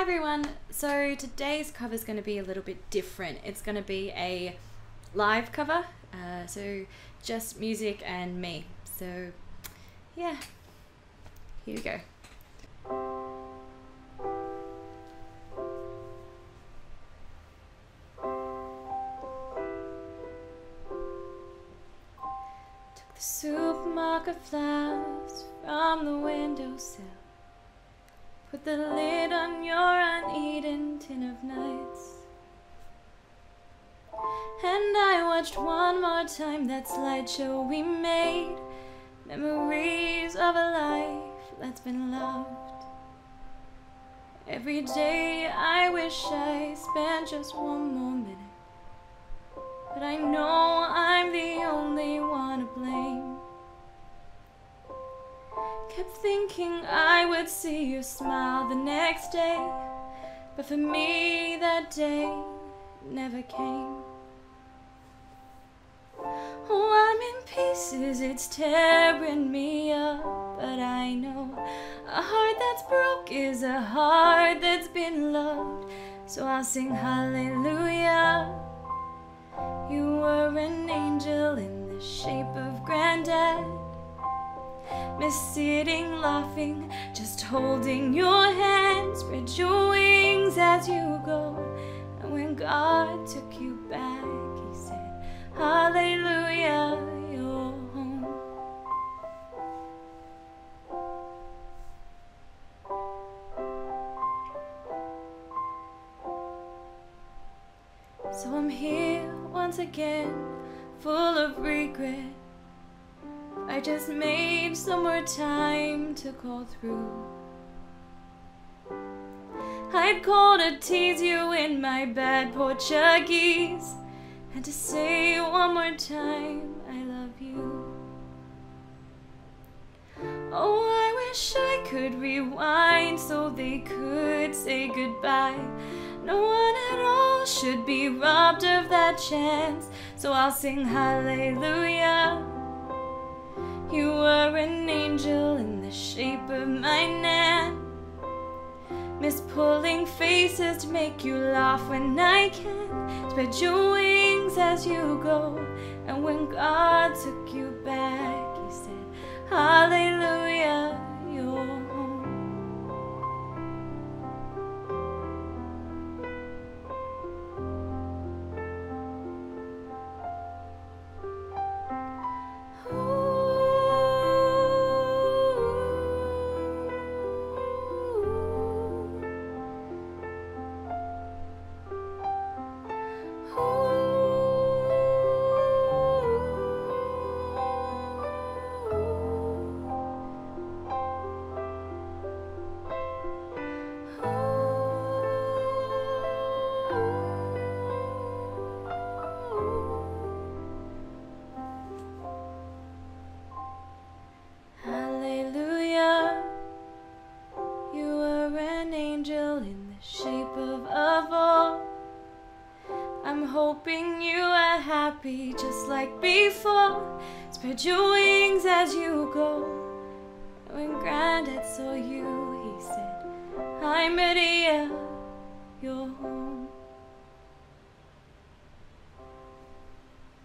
Hi everyone. So today's cover is going to be a little bit different. It's going to be a live cover. Uh, so just music and me. So yeah, here we go. Took the supermarket flowers from the windowsill. Put the lid on your uneaten tin of nights. And I watched one more time that slideshow we made. Memories of a life that's been loved. Every day I wish I spent just one more minute. But I I would see you smile the next day. But for me, that day never came. Oh, I'm in pieces, it's tearing me up. But I know a heart that's broke is a heart that's been loved. So I'll sing hallelujah. Sitting, laughing, just holding your hand. Spread your wings as you go. And when God took you back, He said, Hallelujah, you're home. So I'm here once again, full of regret. I just made some more time to call through. I'd call to tease you in my bad Portuguese and to say one more time I love you. Oh, I wish I could rewind so they could say goodbye. No one at all should be robbed of that chance, so I'll sing hallelujah. Angel in the shape of my nan. Miss pulling faces to make you laugh when I can. Spread your wings as you go. And when God took you back, hoping you are happy just like before. Spread your wings as you go. When Granddad saw you, he said, Hi, Maria, home.